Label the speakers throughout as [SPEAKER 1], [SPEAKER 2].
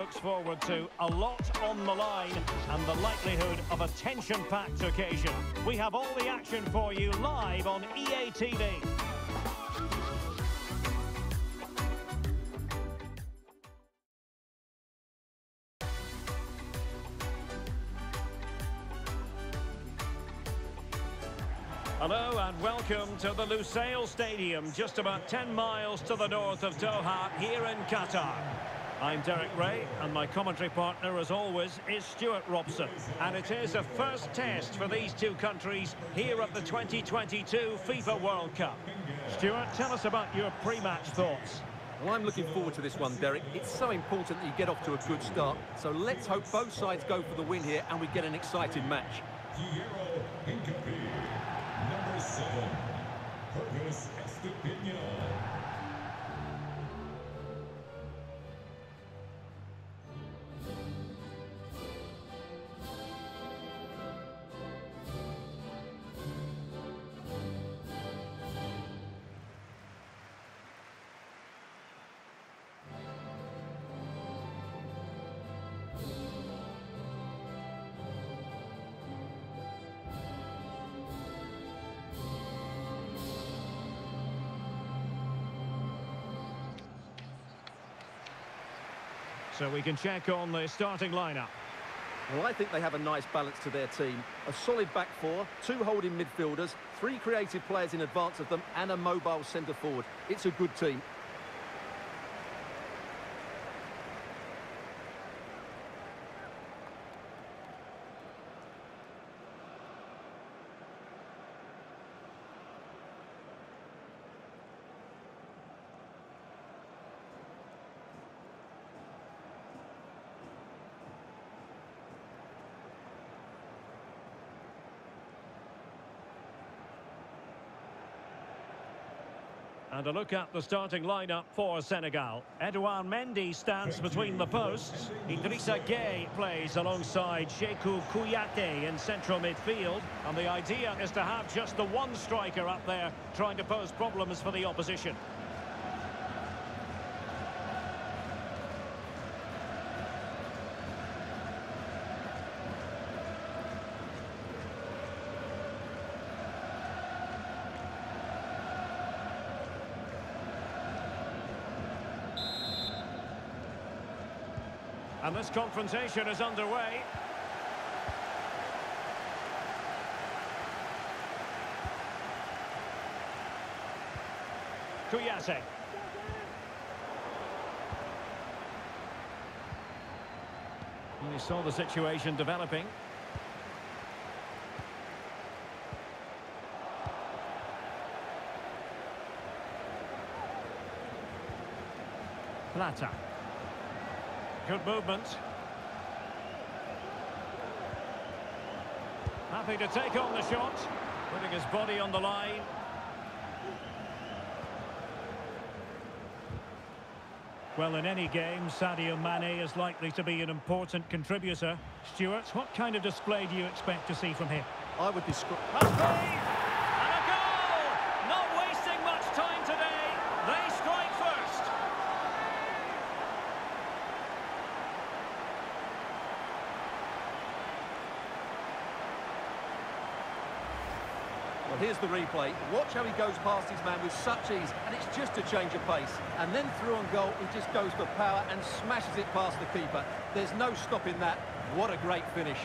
[SPEAKER 1] looks forward to a lot on the line and the likelihood of a tension-packed occasion. We have all the action for you live on EA TV. Hello and welcome to the Lusail Stadium, just about 10 miles to the north of Doha, here in Qatar. I'm Derek Rae, and my commentary partner, as always, is Stuart Robson. And it is a first test for these two countries here at the 2022 FIFA World Cup. Stuart, tell us about your pre-match thoughts.
[SPEAKER 2] Well, I'm looking forward to this one, Derek. It's so important that you get off to a good start. So let's hope both sides go for the win here and we get an exciting match.
[SPEAKER 3] number seven, Pervis Estupiñán.
[SPEAKER 1] So we can check on the starting lineup.
[SPEAKER 2] Well, I think they have a nice balance to their team. A solid back four, two holding midfielders, three creative players in advance of them, and a mobile centre forward. It's a good team.
[SPEAKER 1] And a look at the starting lineup for Senegal. Edouard Mendy stands between the posts. Idrissa Gueye plays alongside Cheikhou Kouyaté in central midfield. And the idea is to have just the one striker up there trying to pose problems for the opposition. And this confrontation is underway. Kouyaté. You saw the situation developing. Plata. Good movement. Happy to take on the shot. Putting his body on the line. Well, in any game, Sadio Mane is likely to be an important contributor. Stuart, what kind of display do you expect to see from him?
[SPEAKER 2] I would describe...
[SPEAKER 1] And a goal! Not wasting much time today. They strike first.
[SPEAKER 2] Well, here's the replay. Watch how he goes past his man with such ease, and it's just a change of pace. And then through on goal, he just goes for power and smashes it past the keeper. There's no stopping that. What a great finish.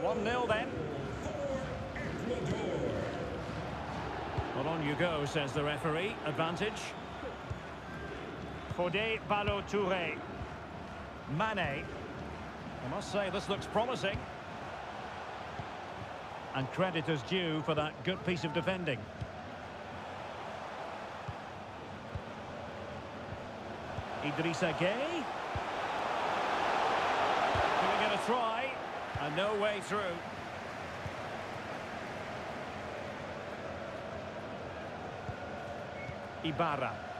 [SPEAKER 1] One 0 then. Well, on you go, says the referee. Advantage. Fodé Ballo-Touré. Mane. I must say, this looks promising. And credit is due for that good piece of defending. Idrissa Gueye. Giving it a try. And no way through. Ibarra.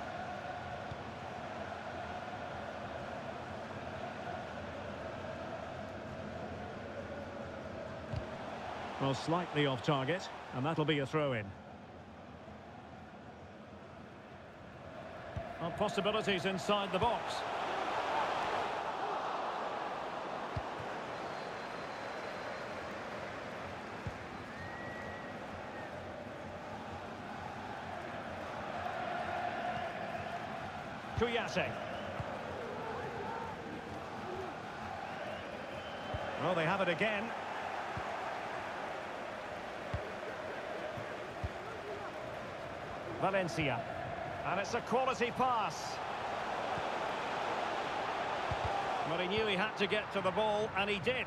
[SPEAKER 1] Well, slightly off target, and that'll be a throw-in. Well, possibilities inside the box. Kouyaté. Well, they have it again. Valencia. And it's a quality pass. But he knew he had to get to the ball, and he did.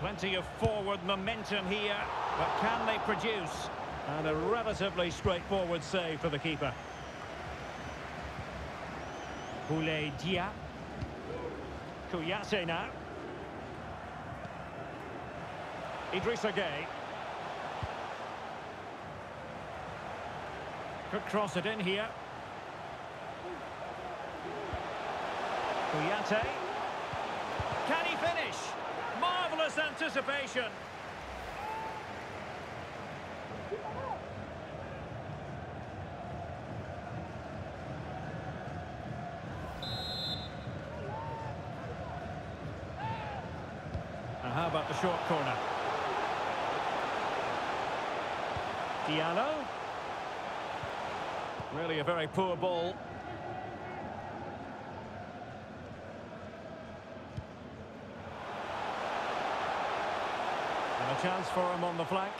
[SPEAKER 1] Plenty of forward momentum here, but can they produce? And a relatively straightforward save for the keeper. Boulaye Dia. Kouyaté now. Idrissa Gueye. Could cross it in here. Kouyaté. Can he finish? Marvellous anticipation. How about the short corner? Diallo. Really a very poor ball. And a chance for him on the flank.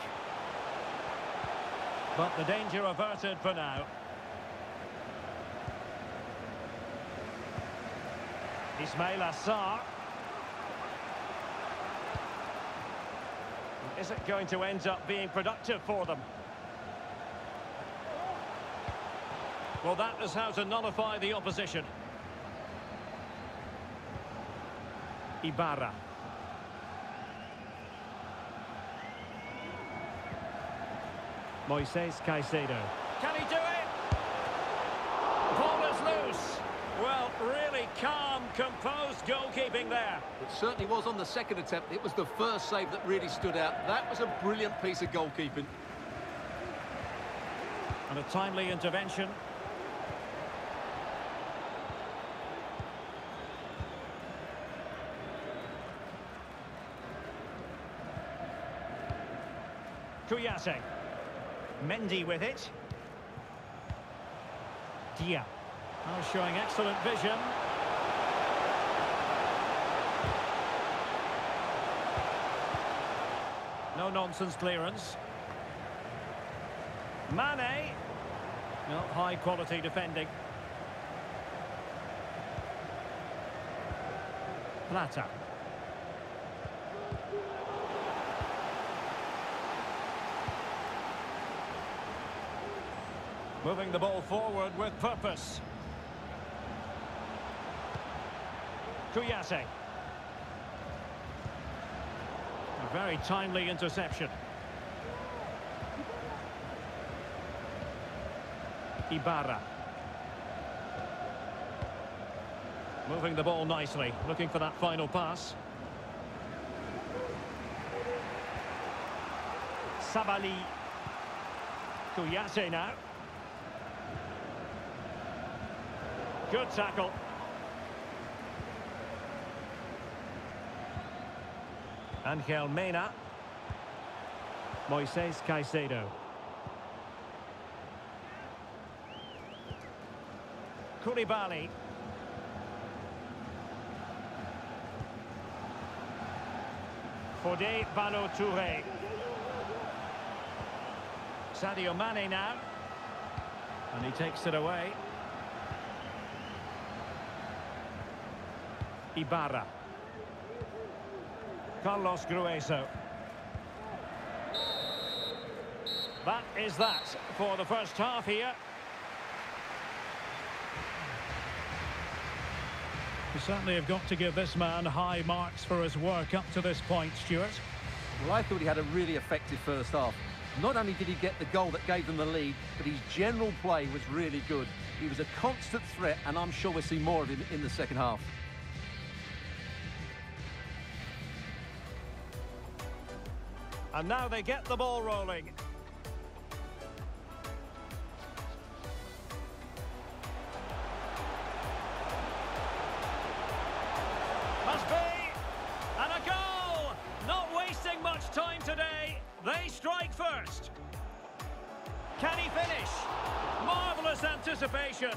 [SPEAKER 1] But the danger averted for now. Ismaila Sarr. Is it going to end up being productive for them? Well, that is how to nullify the opposition. Ibarra. Moises Caicedo. Can he do it? Ball is loose. Well, really calm, composed goalkeeping there.
[SPEAKER 2] It certainly was on the second attempt. It was the first save that really stood out. That was a brilliant piece of goalkeeping.
[SPEAKER 1] And a timely intervention. Kouyaté. Mendy with it. Dia. Oh, showing excellent vision. No nonsense clearance. Mane. No, high quality defending. Plata. Moving the ball forward with purpose. Kouyaté. A very timely interception. Ibarra. Moving the ball nicely, looking for that final pass. Sabali. Kouyaté now. Good tackle. Angel Mena. Moises Caicedo. Koulibaly. Fodé Ballo-Touré. Sadio Mane now. And he takes it away. Ibarra. Carlos Gruezo. That is that for the first half here. You certainly have got to give this man high marks for his work up to this point, Stuart.
[SPEAKER 2] Well, I thought he had a really effective first half. Not only did he get the goal that gave them the lead, but his general play was really good. He was a constant threat, and I'm sure we'll see more of him in the second half.
[SPEAKER 1] And now they get the ball rolling. Must be. And a goal! Not wasting much time today. They strike first. Can he finish? Marvellous anticipation.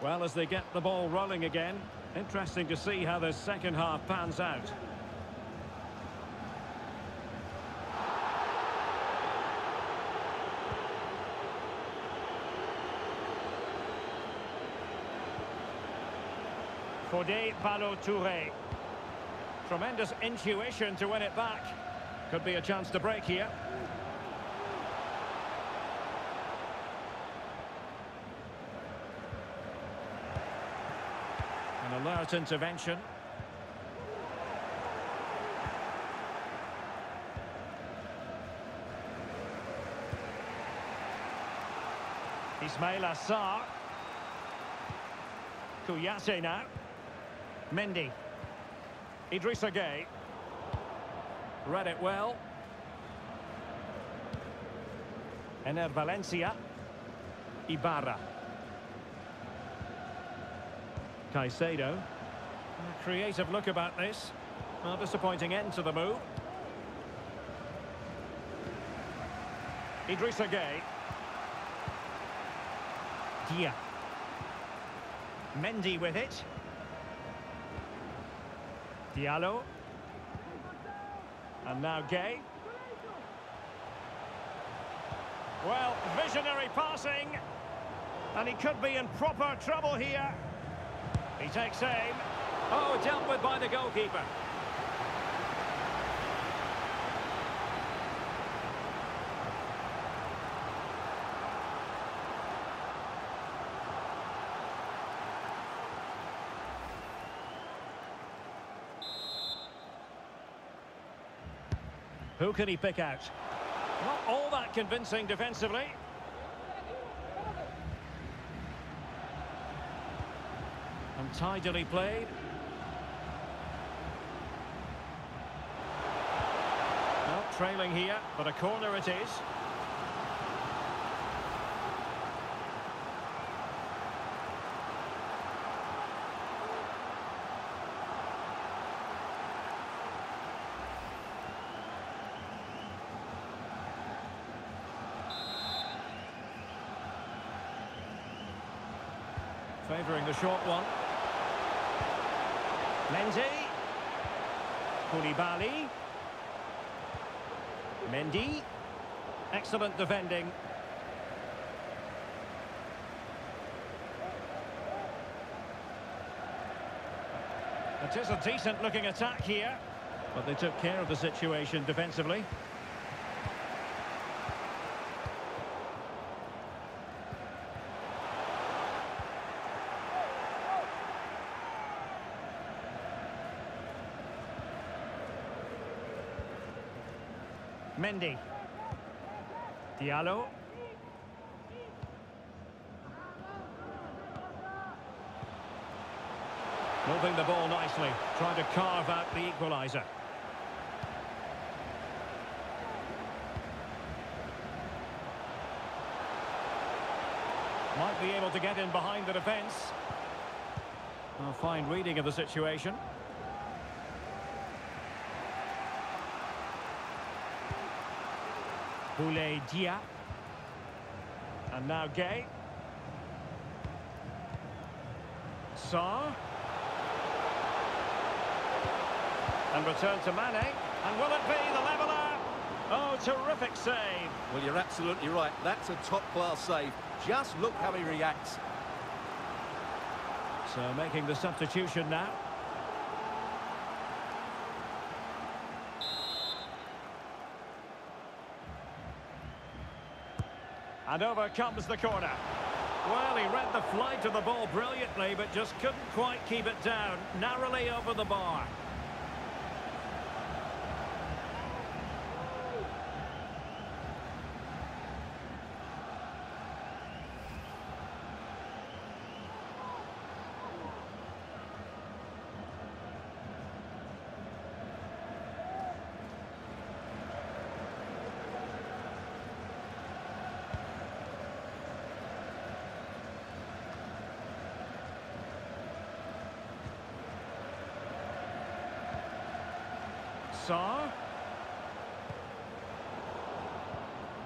[SPEAKER 1] Well, as they get the ball rolling again, interesting to see how the second half pans out. Fodé Ballo-Touré. Tremendous intuition to win it back. Could be a chance to break here. Alert intervention. Ismaila Sarr. Kouyaté now. Mendy. Idrissa Gueye. Read it well. Enner Valencia. Ibarra. Caicedo. A creative look about this. A disappointing end to the move. Idrissa Gueye. Dia. Mendy with it. Diallo. And now Gueye. Well, visionary passing. And he could be in proper trouble here. He takes aim. Oh, dealt with by the goalkeeper. Who can he pick out? Not all that convincing defensively. Tidily played. Well, trailing here, but a corner it is. Favouring the short one. Mendy. Koulibaly. Mendy. Excellent defending. It is a decent looking attack here, but they took care of the situation defensively. Mendy. Diallo. Moving the ball nicely, trying to carve out the equaliser. Might be able to get in behind the defence. A fine reading of the situation. Boulaye Dia. And now Gueye. Sarr. And return to Mane. And will it be the leveller? Oh, terrific save.
[SPEAKER 2] Well, you're absolutely right. That's a top-class save. Just look how he reacts.
[SPEAKER 1] So making the substitution now. And over comes the corner. Well, he read the flight of the ball brilliantly, but just couldn't quite keep it down. Narrowly over the bar.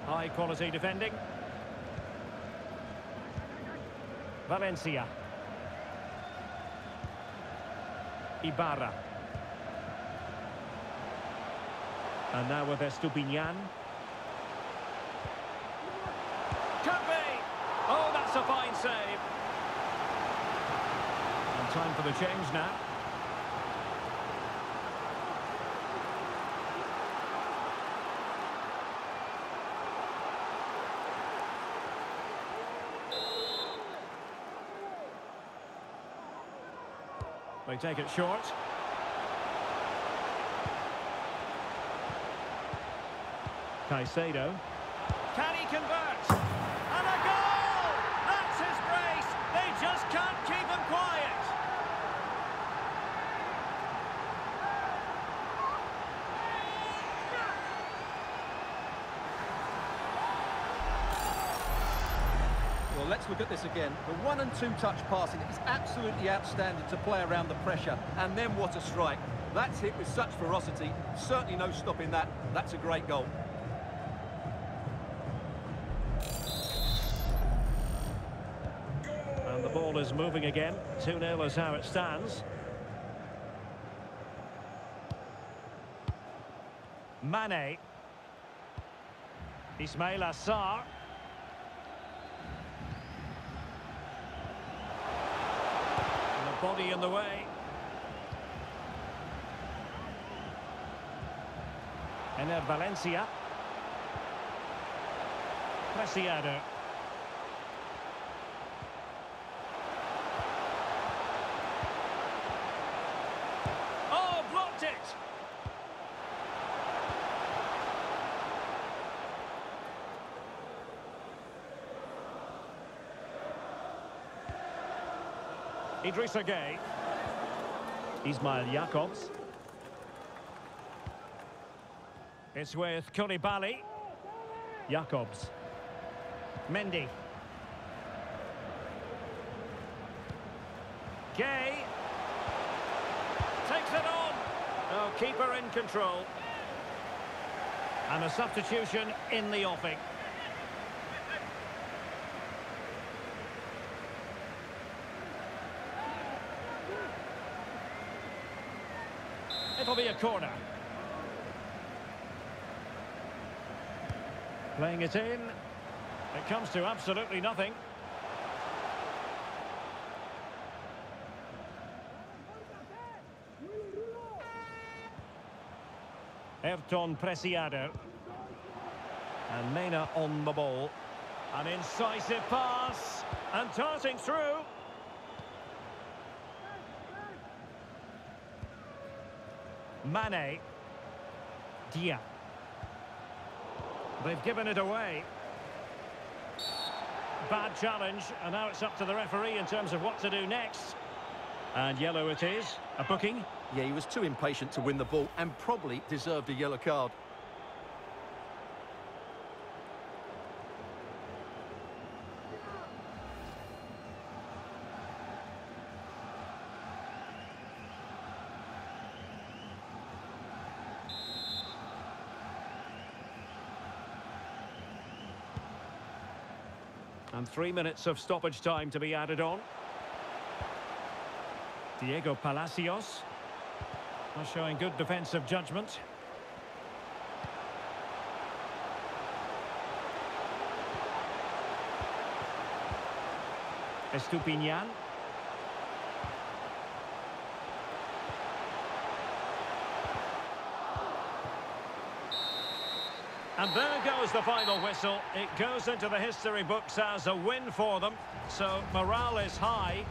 [SPEAKER 1] High quality defending. Valencia. Ibarra. And now with Estupiñán. Could be! Oh, that's a fine save. And time for the change now. They take it short. Caicedo. Can he convert? And a goal! That's his brace! They just can't keep him quiet!
[SPEAKER 2] Well, let's look at this again. The one and two touch passing is absolutely outstanding to play around the pressure. And then what a strike. That's hit with such ferocity. Certainly no stopping that. That's a great goal.
[SPEAKER 1] And the ball is moving again. 2-0 is how it stands. Mane. Ismaila Sarr. And the body in the way. Enner Valencia. Preciado. Oh, blocked it! Idrissa Gueye. Ismail Jakobs. It's with Koulibaly. Jakobs. Mendy. Gueye. Takes it on. Oh, keeper in control. And a substitution in the offing. It'll be a corner. Playing it in. It comes to absolutely nothing. Ayrton Preciado. And Mena on the ball. An incisive pass. And darting through. Mane. Dia. They've given it away. Bad challenge, and now it's up to the referee in terms of what to do next. And yellow it is. A booking.
[SPEAKER 2] Yeah, he was too impatient to win the ball and probably deserved a yellow card.
[SPEAKER 1] And three minutes of stoppage time to be added on. Diego Palacios. Not showing good defensive judgment. Estupiñán. And there goes the final whistle. It goes into the history books as a win for them. So morale is high.